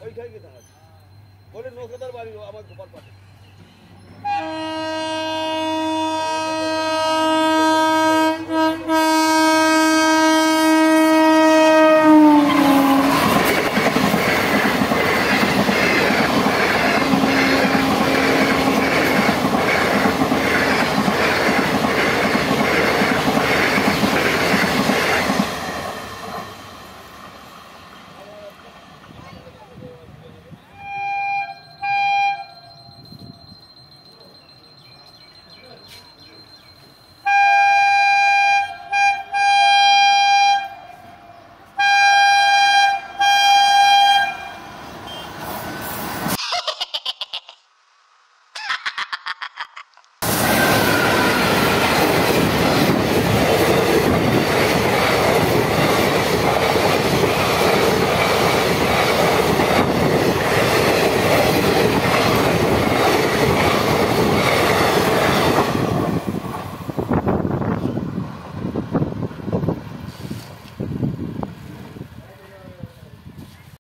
ওইখানে গেতে হয় বলে নৌকেদার বাড়ি আমার গোপাল পাঠে